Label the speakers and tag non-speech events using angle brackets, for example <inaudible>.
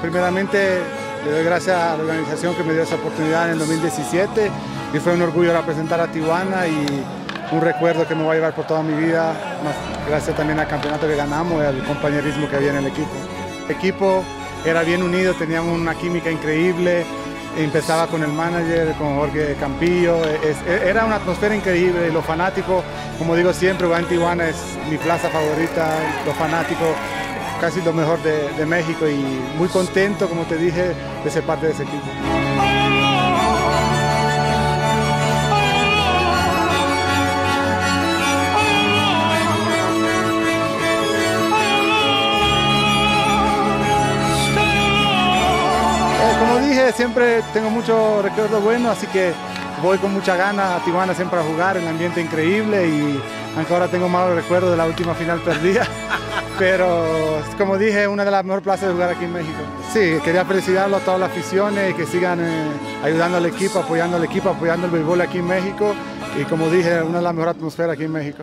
Speaker 1: primeramente le doy gracias a la organización que me dio esa oportunidad en el 2017 y fue un orgullo representar a Tijuana y un recuerdo que me va a llevar por toda mi vida, gracias también al campeonato que ganamos y al compañerismo que había en el equipo. El equipo era bien unido, teníamos una química increíble, empezaba con el manager, con Jorge Campillo, era una atmósfera increíble los fanáticos, como digo siempre, en Tijuana es mi plaza favorita, los fanáticos casi lo mejor de, de México y muy contento, como te dije, de ser parte de ese equipo. como dije, siempre tengo muchos recuerdos buenos, así que voy con mucha gana a Tijuana siempre a jugar, el ambiente increíble y aunque ahora tengo malos recuerdos de la última final perdida, <laughs> pero como dije, una de las mejores plazas de jugar aquí en México. Sí, quería felicitarlo a todas las aficiones y que sigan eh, ayudando al equipo, apoyando al equipo, apoyando el béisbol aquí en México y como dije, una de las mejores atmósferas aquí en México.